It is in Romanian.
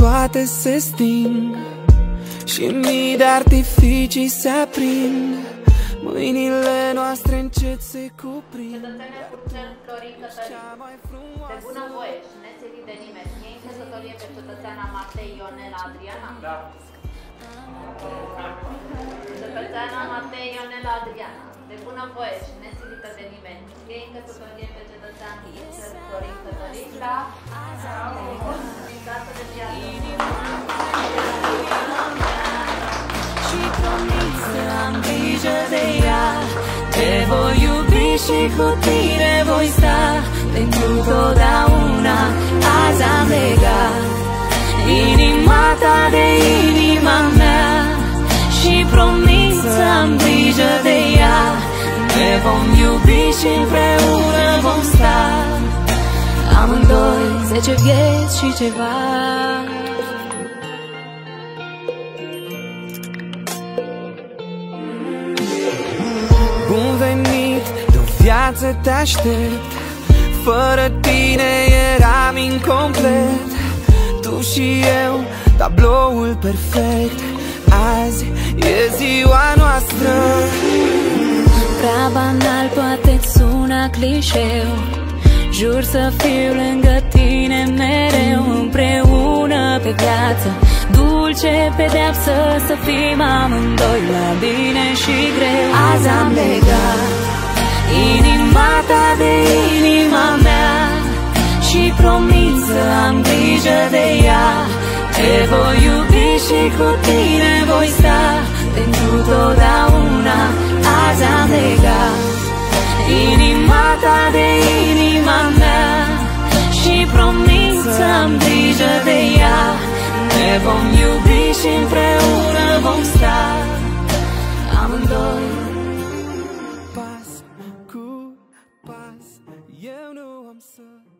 toate se sting Și mii de artificii se aprind Mâinile noastre încet se cuprind Cetățene Curcel Florin Cătălin, Cea mai de frumoasă bună voie și nesilit de nimeni, e în căsătorie pe cetățeana Matei Ionela Adriana? Da. Cetățeana Matei Ionela Adriana, de bună voie și nesilită de nimeni, e în căsătorie pe cetățean Curcel Florin Cătălin? Da. Din casă de să am grijă de ea. Te voi iubi și cu tine voi sta. Pentru totdeauna azi am legat. Inima ta de inima mea. Și promit să am grijă de ea. Ne vom iubi și împreună vom sta. Amândoi zece vieți și ceva de o viață te aștept. Fără tine eram incomplet. Tu și eu, tabloul perfect. Azi e ziua noastră. Prea banal poate suna clișeu. Jur să fiu lângă tine mereu Împreună pe viață Dulce pedeapsă să fim amândoi La bine și greu. Azi am grijă de ea Te voi iubi și cu tine voi sta. Pentru totdeauna azi am legat. Inima ta de inima mea Și promit să-mi grijă de ea. Ne vom iubi și împreună vom sta. Amândoi. Pas cu pas Eu nu am să